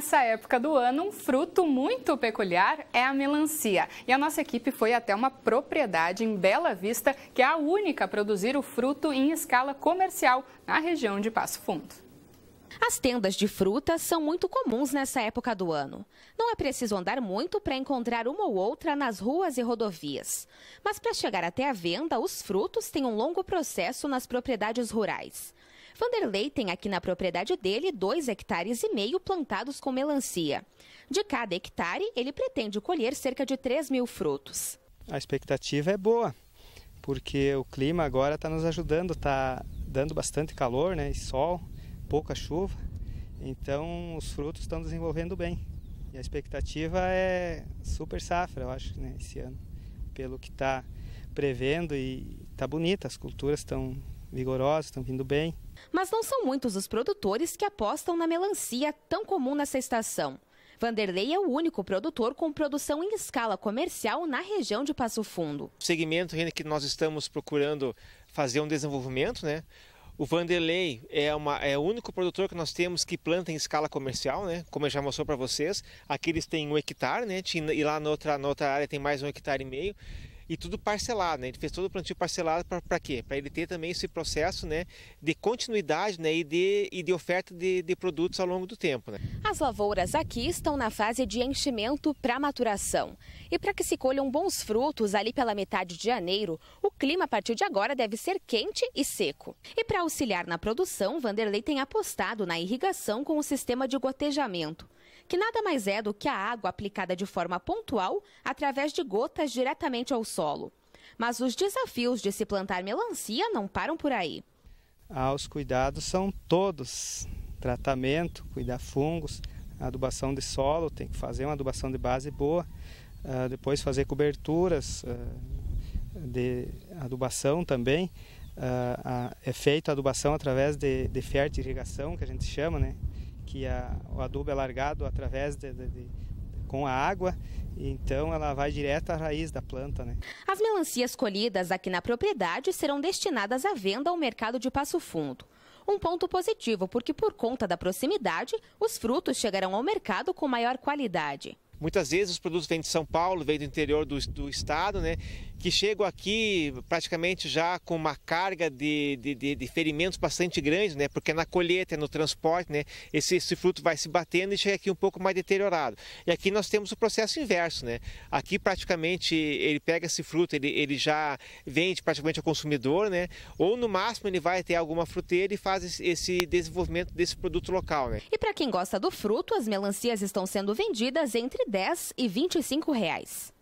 nessa época do ano, um fruto muito peculiar é a melancia. E a nossa equipe foi até uma propriedade em Bela Vista, que é a única a produzir o fruto em escala comercial na região de Passo Fundo. As tendas de frutas são muito comuns nessa época do ano. Não é preciso andar muito para encontrar uma ou outra nas ruas e rodovias. Mas para chegar até a venda, os frutos têm um longo processo nas propriedades rurais. Vanderlei tem aqui na propriedade dele dois hectares e meio plantados com melancia. De cada hectare, ele pretende colher cerca de 3 mil frutos. A expectativa é boa, porque o clima agora está nos ajudando, está dando bastante calor né, e sol pouca chuva, então os frutos estão desenvolvendo bem. E a expectativa é super safra, eu acho, né, esse ano, pelo que está prevendo e está bonita, as culturas estão vigorosas, estão vindo bem. Mas não são muitos os produtores que apostam na melancia tão comum nessa estação. Vanderlei é o único produtor com produção em escala comercial na região de Passo Fundo. O segmento que nós estamos procurando fazer um desenvolvimento, né? O Vanderlei é, uma, é o único produtor que nós temos que planta em escala comercial, né? Como eu já mostrou para vocês. Aqui eles têm um hectare, né? E lá na outra, na outra área tem mais um hectare e meio e tudo parcelado, né? Ele fez todo o plantio parcelado para quê? Para ele ter também esse processo, né, de continuidade, né, e de, e de oferta de, de produtos ao longo do tempo, né? As lavouras aqui estão na fase de enchimento para maturação. E para que se colham bons frutos ali pela metade de janeiro, o clima a partir de agora deve ser quente e seco. E para auxiliar na produção, Vanderlei tem apostado na irrigação com o sistema de gotejamento que nada mais é do que a água aplicada de forma pontual através de gotas diretamente ao solo. Mas os desafios de se plantar melancia não param por aí. Ah, os cuidados são todos: tratamento, cuidar fungos, adubação de solo, tem que fazer uma adubação de base boa, uh, depois fazer coberturas uh, de adubação também. Uh, é feita a adubação através de, de irrigação, que a gente chama, né? que a, o adubo é largado através de, de, de, com a água, então ela vai direto à raiz da planta. Né? As melancias colhidas aqui na propriedade serão destinadas à venda ao mercado de Passo Fundo. Um ponto positivo, porque por conta da proximidade, os frutos chegarão ao mercado com maior qualidade. Muitas vezes os produtos vêm de São Paulo, vêm do interior do, do estado, né? Que chegam aqui praticamente já com uma carga de, de, de, de ferimentos bastante grande, né? Porque na colheita, no transporte, né? Esse, esse, fruto vai se batendo e chega aqui um pouco mais deteriorado. E aqui nós temos o processo inverso, né? Aqui praticamente ele pega esse fruto, ele, ele já vende praticamente ao consumidor, né? Ou no máximo ele vai ter alguma fruteira e faz esse desenvolvimento desse produto local, né? E para quem gosta do fruto, as melancias estão sendo vendidas entre 10 e 25 reais.